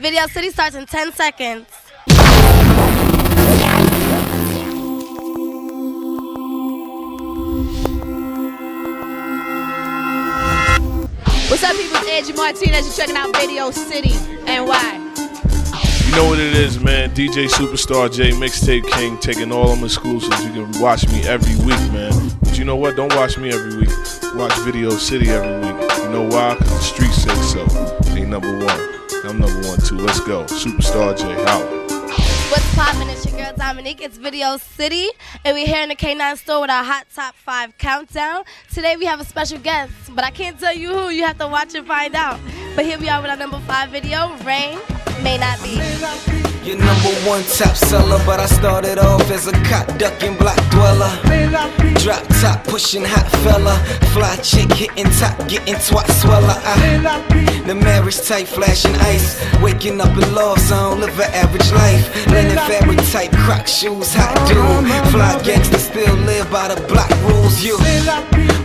Video City starts in 10 seconds. What's up, people? It's Angie Martinez. You're checking out Video City. And why? You know what it is, man. DJ Superstar Jay, Mixtape King, taking all of them exclusives. You can watch me every week, man. But you know what? Don't watch me every week. Watch Video City every week. You know why? Because the streets say so. Ain't number one. I'm number one, too. Let's go. Superstar Jay, out. What's poppin'? It's your girl Dominique. It's Video City, and we're here in the K9 store with our Hot Top 5 countdown. Today we have a special guest, but I can't tell you who. You have to watch and find out. But here we are with our number 5 video, Rain May Not Be. Your number one top seller, but I started off as a cop ducking block dweller. Drop top pushing hot fella, fly chick hitting top, getting twat sweller. The marriage type flashing ice, waking up in love zone, live an average life. Linen fabric type, croc shoes, hot dude. Fly gangster still live by the block rules. You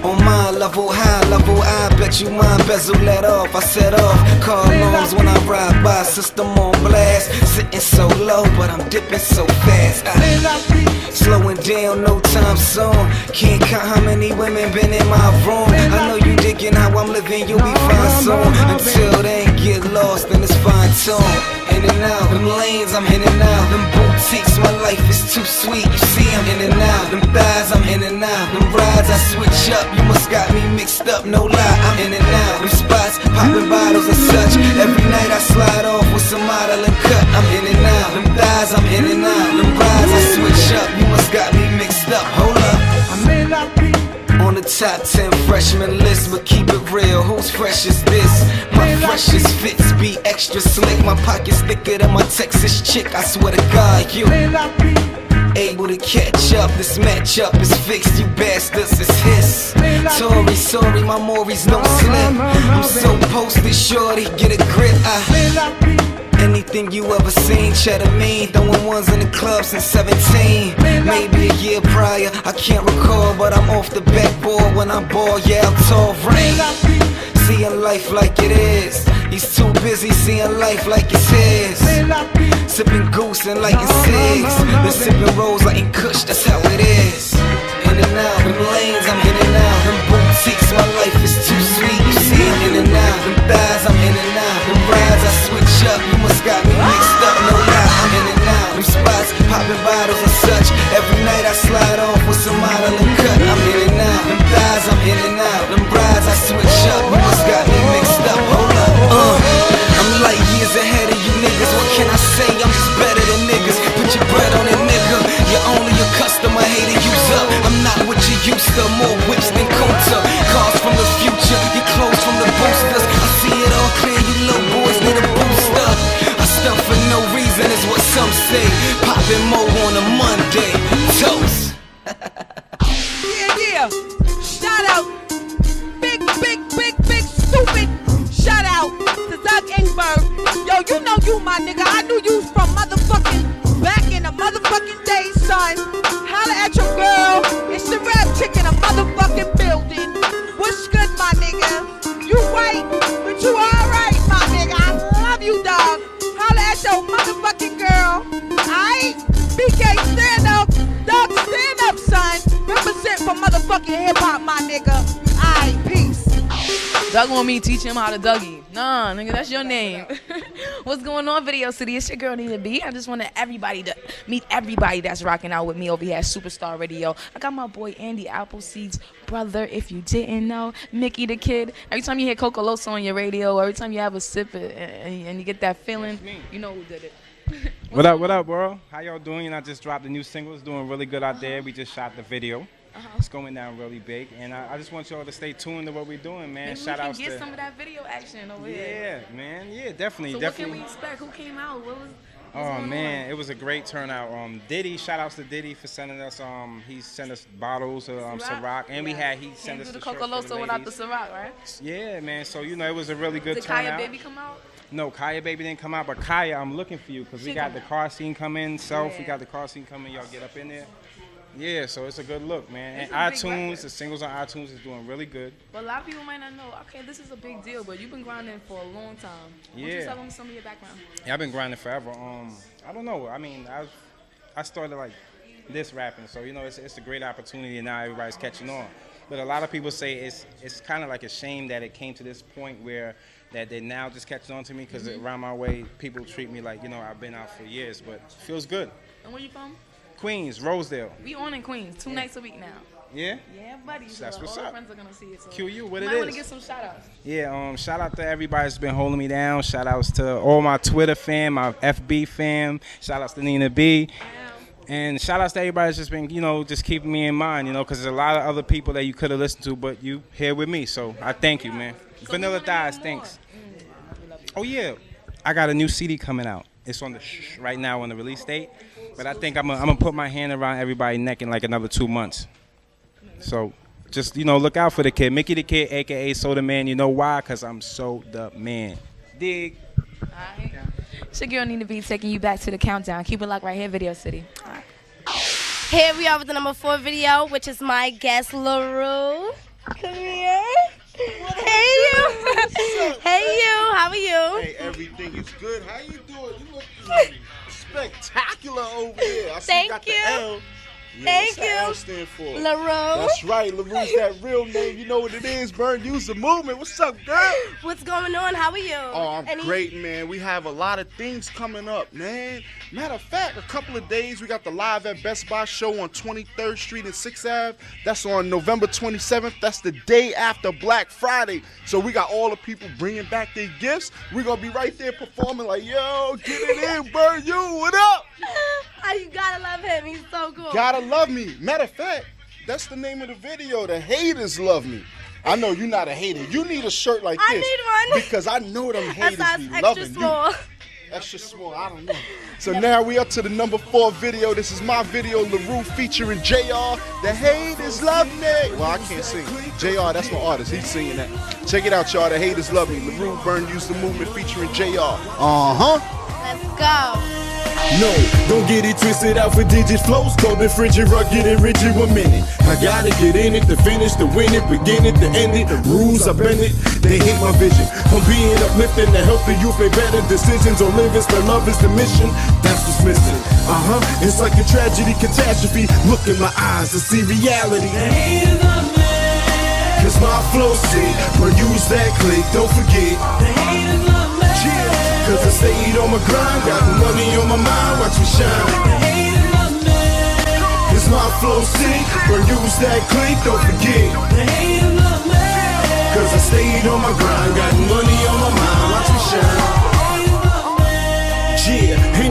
on my level, high level, I bet you mine bezel let off. I set off, car loans when I ride by, system on blast, sitting so low, but I'm dipping so fast. I, slowing down, no time soon. Can't count how many women been in my room. I know you digging how I'm living, you'll be fine soon. Until then, get lost in this fine tune. In and out, them lanes I'm in and out. Them boutiques, my life is too sweet. You see, I'm in and out. Them thighs, I'm in and out. Them rides, I switch up. You must got me mixed up, no lie. I'm in and out. Them spots, popping bottles and such. Every night I slide off with some model and cut. I'm in and out. Them thighs, I'm in and out. Them rides, I switch up. You must got me mixed up. Hold up. I may not be on the top 10 freshman list, but keep it real. Who's fresh is this? My freshest fits be extra slick. My pockets thicker than my Texas chick. I swear to God, you able to catch up. This matchup is fixed, you bastards. It's his. Tory, sorry, my Maury's no slip. I'm so posted, shorty, get a grip. I Anything you ever seen, cheddar me Throwing ones in the club since 17 Maybe a year prior, I can't recall But I'm off the backboard when I'm ball, yeah, I'm tall rain Seeing life like it is He's too busy seeing life like it's his Sipping goose and lighting cigs Been sipping rolls lighting kush, that's how it is. In and out, them lanes Popping more on a Monday, toast Yeah, yeah. Shout out. Big, big, big, big, stupid. Shout out to Doug Ingberg. Yo, you know you, my nigga. I knew you from motherfucking back in the motherfucking day, son. Holla at your girl. It's the rap chick Doug want me to teach him how to Dougie. Nah, nigga, that's your name. What's going on, Video City? It's your girl Nina B. I just wanted everybody to meet everybody that's rocking out with me over here at Superstar Radio. I got my boy Andy Appleseed's brother, if you didn't know, Mickey Da Kid. Every time you hear Cocoloso on your radio, every time you have a sip and, and and you get that feeling, you know who did it. What up, what up, world? How y'all doing? I just dropped a new single. It's doing really good out there. We just shot the video. It's going down really big. And I, I just want y'all to stay tuned to what we're doing, man. Maybe Shout can outs get some of that video action over here. yeah, man. Yeah, definitely. So what can we expect? Who came out? What was? Oh man, on? it was a great turnout. Um, Diddy, shout outs to Diddy for sending us. Um, he sent us bottles of um, Ciroc, and we had he Can't sent us do the for Cocoloso without the. Ciroc, right? Yeah, man. So you know, it was a really good Did turnout. Kaya Baby come out? No, Kaya Baby didn't come out, but Kaya, I'm looking for you because we got the car scene coming. Self, we got the car scene coming. Y'all get up in there. Yeah, so it's a good look, man. It's And iTunes, the singles on iTunes is doing really good. But a lot of people might not know. Okay, this is a big deal, but you've been grinding for a long time. Why don't you Yeah. tell them some of your background? Yeah, I've been grinding forever. Um, I don't know. I mean, I I started like this rapping, so you know, it's it's a great opportunity, and now everybody's catching on. But a lot of people say it's it's kind of like a shame that it came to this point where that they now just catching on to me because around my way people treat me like you know I've been out for years, but it feels good. And where you from? Queens, Rosedale. We on in Queens, two nights a week now. Yeah. Yeah, buddy. So That's what's up. Friends are gonna see it. So QU, what you it might want to get some shout outs. Yeah, um, shout out to everybody that's been holding me down. Shout outs to all my Twitter fam, my FB fam. Shout outs to Nina B. And shout outs to everybody that's just been, you know, just keeping me in mind, you know, because there's a lot of other people that you could have listened to, but you here with me. So I thank you, man. So Vanilla Thighs, thanks. Mm, we love you. Oh, yeah. I got a new CD coming out. It's on the sh- right now on the release date. But I think I'm going to put my hand around everybody's neck in like another two months. So just, you know, look out for the kid. Mickey Da Kid, a.k.a. Soda Man. You know why? Because I'm so the man. Dig. Alright. It's your girl Nina B taking you back to the countdown. Keep it locked right here, Video City. Here we are with the number four video, which is my guest LaRue. Come here. Hey you. hey you. How are you? Hey, everything is good. How you doing? You look spectacular over here. I see Thank you got you. the L. Yeah, Thank you. L stand for? LaRue. That's right. LaRue's that real name. You know what it is, Burn. Use the movement. What's up, girl? What's going on? How are you? Oh, I'm Any- great, man. We have a lot of things coming up, man. Matter of fact, a couple of days we got the live at Best Buy show on 23rd Street and 6th Ave. That's on November 27th. That's the day after Black Friday. So we got all the people bringing back their gifts. We're gonna be right there performing like, yo, get it in, Burn. You, what up? Oh, you gotta love him. He's so cool. Gotta love me. Matter of fact, that's the name of the video. The haters love me. I know you're not a hater. You need a shirt like I this. I need one. Because I know them That's haters size be extra loving small. you. Extra small, I don't know. So now we up to the number four video. This is my video, LaRue featuring Jae'are. The haters love me. Well, I can't sing. Jae'are, that's my artist. He's singing that. Check it out, y'all. The haters love me. LaRue Burn Use the Movement featuring Jae'are. Uh-huh. Let's go. No, don't get it twisted out for digit flows. Cold and frigid, rugged and rigid. One minute, I gotta get in it to finish, to win it, begin it, to end it. The rules I bend it, they hate my vision. I'm being uplifting to help the youth make better decisions. On living, spend love is the mission. That's what's missing. Uh huh. It's like a tragedy, catastrophe. Look in my eyes to see reality. Cause my flow sick, produce that click, don't forget. Cause I stayed on my grind, got money on my mind, watch me shine. Cause my flow sick, produce that click, don't forget. Cause I stayed on my grind, got money on my mind, watch me shine.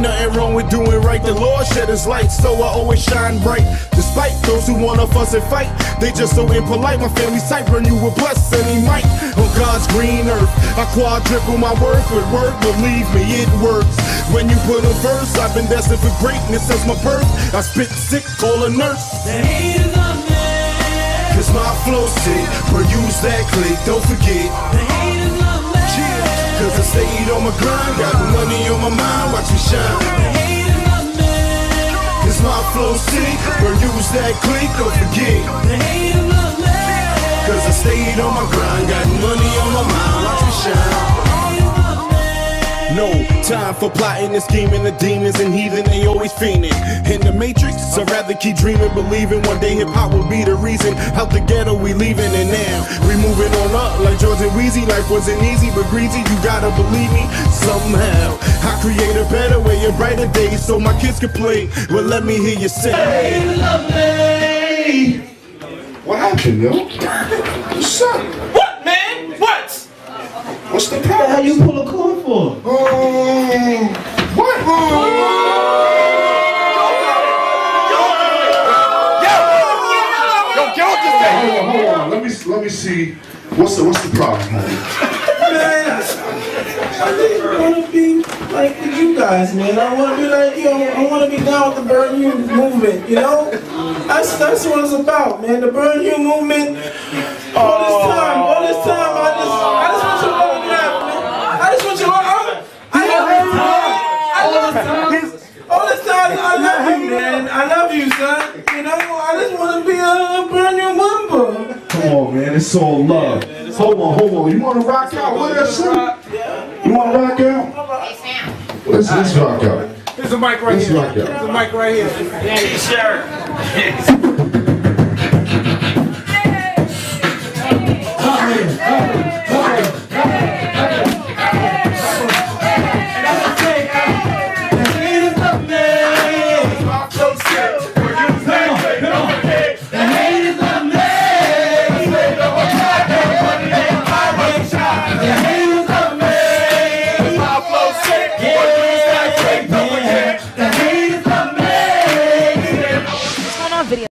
Ain't nothing wrong with doing right. The Lord shed his light, so I always shine bright. Despite those who wanna fuss and fight, they just so impolite. My family's tight, run you with bless and he might. On God's green earth, I quadruple my worth with word. Believe me, it works. When you put a verse, I've been destined for greatness since my birth. I spit sick, call a nurse. Cause my flow sick, produce that click, don't forget. The hate Cheers. Stayed on my grind, got money on my mind, watch me shine. Cause my flow sick, produce that click, don't forget. Cause I stayed on my grind, got money on my mind, watch me shine. No time for plotting and scheming. The demons and heathen, they always fiending. In the matrix, I'd rather keep dreaming, believing one day hip hop will be the reason. Out the ghetto, we leaving, and now we moving on up like George and Weezy. Life wasn't easy, but greasy. You gotta believe me somehow. I create a better way, a brighter day, so my kids can play. Well, let me hear you say, hey. What happened, yo? What's up? What, man? What? What's the What the hell problem? you pull a cord for? Oh, what? Yo, get off this thing. Hold on, hold on. Let me let me see. What's the what's the problem, I just want to be like with you guys, man. I want to be like, yo, I want to be down with the Burn You movement, you know? That's that's what it's about, man. The Burn You movement. All this time, all this time, I just, I just want your autograph, man. I just want your autograph. I love you, I love you. All this time, I love you, man. I love you, son. You know, It's all love. Hold on, hold on. You want to rock out with us? son? You want to rock out? Let's, let's rock out. There's a mic right Let's here. rock out. There's a mic right here. T-shirt.